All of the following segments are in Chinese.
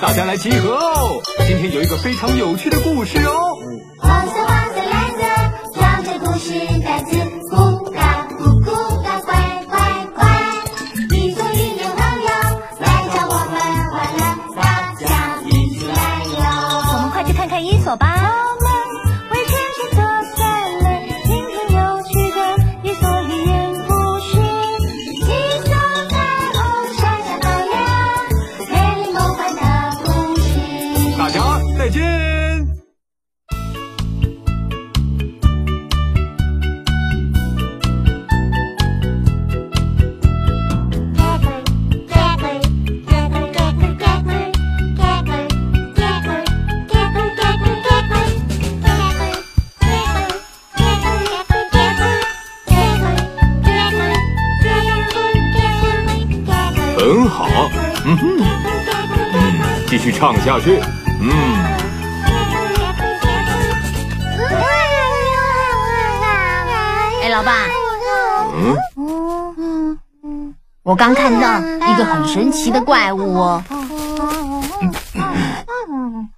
大家来集合哦！今天有一个非常有趣的故事哦。再见。很好，嗯哼，嗯，继续唱下去，嗯。哎，老爸，嗯，我刚看到一个很神奇的怪物哦。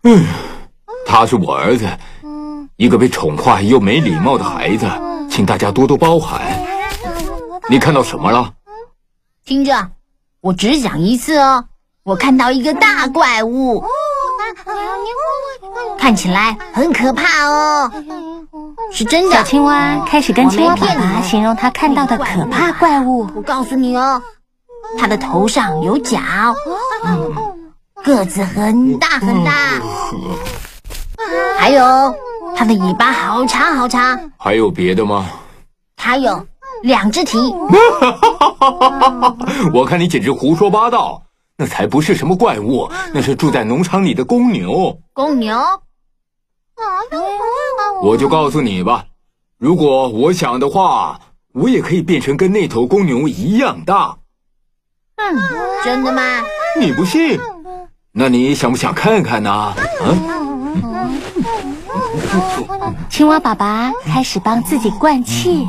嗯，他是我儿子，一个被宠坏又没礼貌的孩子，请大家多多包涵。你看到什么了？听着。我只讲一次哦，我看到一个大怪物，看起来很可怕哦，是真的。小青蛙开始跟青蛙爸爸形容他看到的可怕怪物。我告诉你哦，它的头上有角，个子很大很大，还有它的尾巴好长好长。还有别的吗？它有。两只蹄，我看你简直胡说八道，那才不是什么怪物，那是住在农场里的公牛。公牛，我就告诉你吧，如果我想的话，我也可以变成跟那头公牛一样大。嗯，真的吗？你不信？那你想不想看看呢？啊？青蛙爸爸开始帮自己灌气。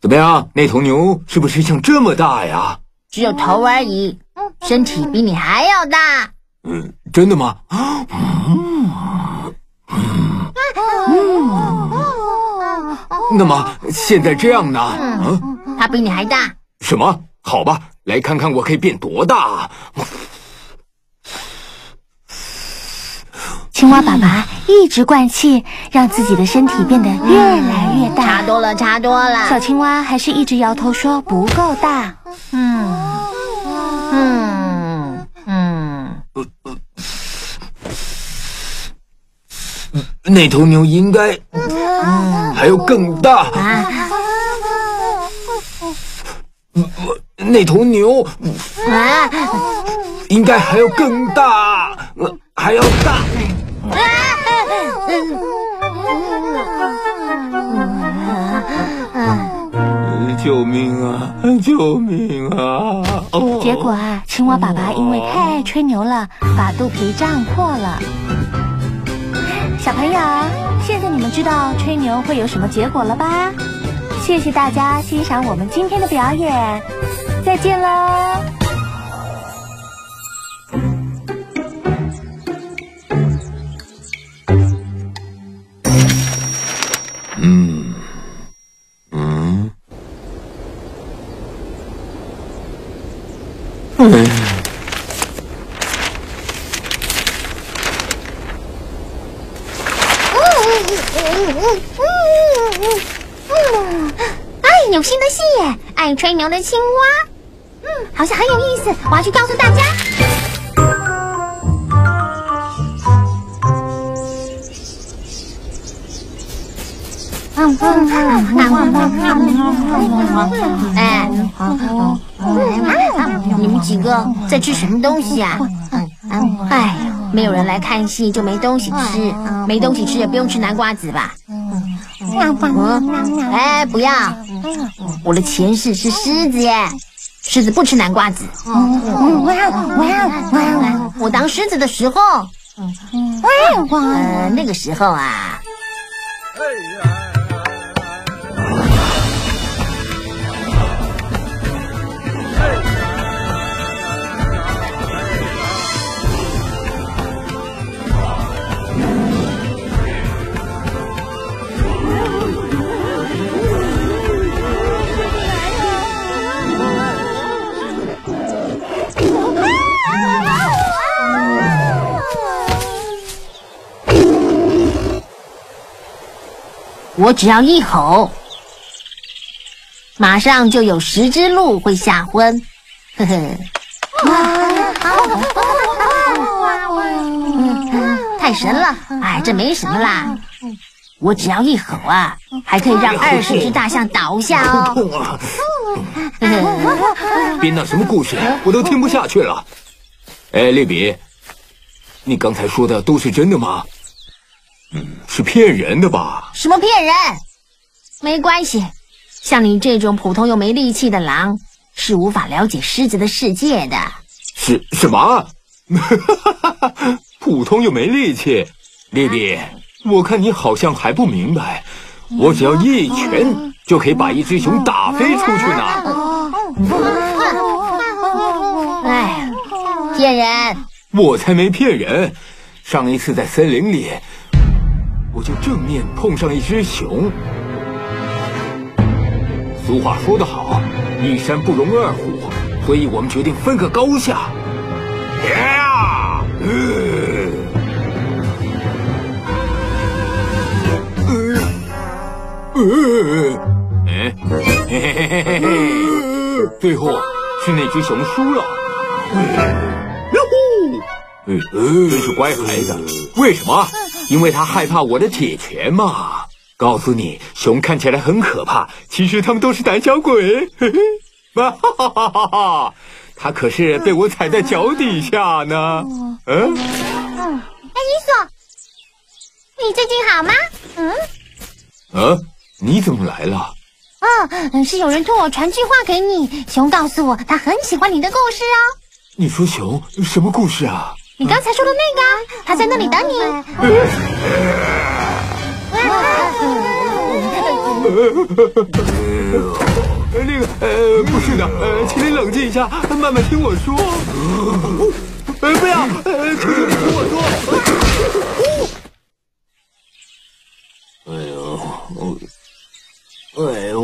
怎么样？那头牛是不是像这么大呀？只有头而已，身体比你还要大。嗯，真的吗？那么现在这样呢？嗯，它比你还大。什么？好吧，来看看我可以变多大。青蛙爸爸一直灌气，让自己的身体变得越来越大。差多了，差多了。小青蛙还是一直摇头说不够大。嗯嗯那头牛应该还要更大。那头牛应该还要更大，还要大。救命啊！救命啊！结果啊，青蛙爸爸因为太爱吹牛了，把肚皮胀破了。小朋友，现在你们知道吹牛会有什么结果了吧？谢谢大家欣赏我们今天的表演，再见喽。嗯，有新的戏！爱吹牛的青蛙。嗯，好像很有意思，我要去告诉大家。哎，你们几个在吃什么东西啊？哎，没有人来看戏就没东西吃，没东西吃也不用吃南瓜子吧？嗯，哎，不要！我的前世是狮子耶，狮子不吃南瓜子。我当狮子的时候，呃，那个时候啊，我只要一吼，马上就有十只鹿会吓昏。呵呵。太神了！哎，这没什么啦。我只要一吼啊，还可以让二十只大象倒下哦。痛啊！编的什么故事，我都听不下去了。哎，丽比，你刚才说的都是真的吗？嗯，是骗人的吧？什么骗人？没关系，像你这种普通又没力气的狼，是无法了解狮子的世界的。是什么？普通又没力气，丽丽，我看你好像还不明白，我只要一拳就可以把一只熊打飞出去呢。哎，骗人！我才没骗人，上一次在森林里，我就正面碰上一只熊。俗话说得好，一山不容二虎，所以我们决定分个高下。呀！呃呃呃，哎，嘿嘿嘿嘿嘿嘿，最后是那只熊输了。哟呼！呃，真是乖孩子。为什么？因为他害怕我的铁拳嘛。告诉你，熊看起来很可怕，其实他们都是胆小鬼。嘿嘿，哈哈哈哈哈！他可是被我踩在脚底下呢。嗯嗯，哎，伊索，你最近好吗？嗯，啊，你怎么来了？哦，是有人托我传句话给你。熊告诉我，他很喜欢你的故事哦。你说熊什么故事啊？你刚才说的那个啊，他在那里等你。呃，那个，呃，不是的，呃，请你冷静一下，慢慢听我说。呃，不要，呃，求求你听我说。哎呦，哎呦，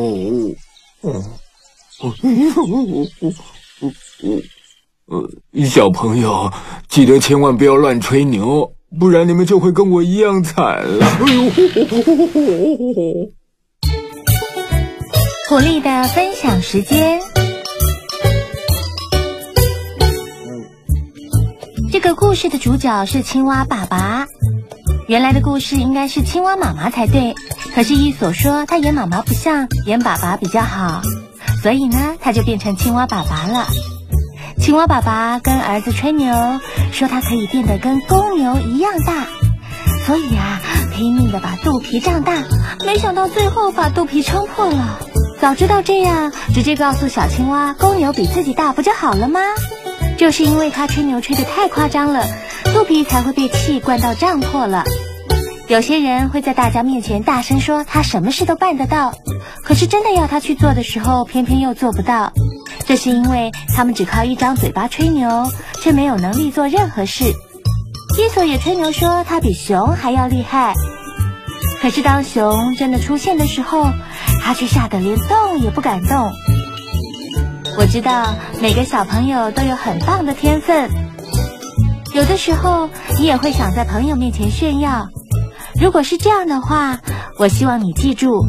小朋友，记得千万不要乱吹牛，不然你们就会跟我一样惨了。哎呦！鼓励的分享时间。这个故事的主角是青蛙爸爸。原来的故事应该是青蛙妈妈才对，可是伊索说他演妈妈不像，演爸爸比较好，所以呢，他就变成青蛙爸爸了。青蛙爸爸跟儿子吹牛，说他可以变得跟公牛一样大，所以啊，拼命的把肚皮胀大，没想到最后把肚皮撑破了。早知道这样，直接告诉小青蛙公牛比自己大不就好了吗？就是因为他吹牛吹得太夸张了，肚皮才会被气灌到胀破了。有些人会在大家面前大声说他什么事都办得到，可是真的要他去做的时候，偏偏又做不到。这是因为他们只靠一张嘴巴吹牛，却没有能力做任何事。伊索也吹牛说他比熊还要厉害，可是当熊真的出现的时候，他却吓得连动也不敢动。我知道每个小朋友都有很棒的天分，有的时候你也会想在朋友面前炫耀。如果是这样的话，我希望你记住，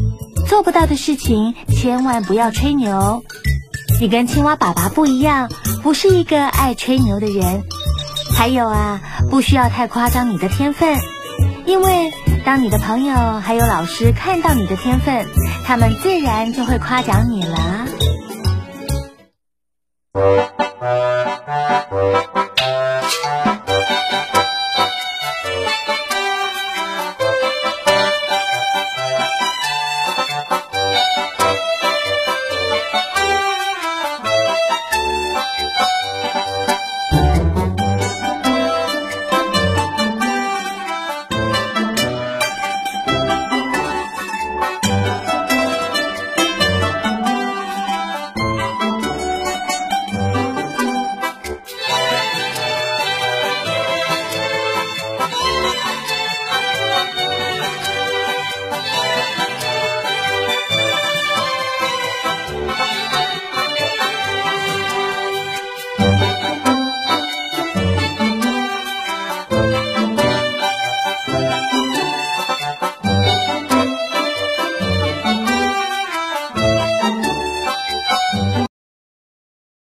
做不到的事情千万不要吹牛。你跟青蛙爸爸不一样，不是一个爱吹牛的人。还有啊，不需要太夸张你的天分，因为当你的朋友还有老师看到你的天分，他们自然就会夸奖你了。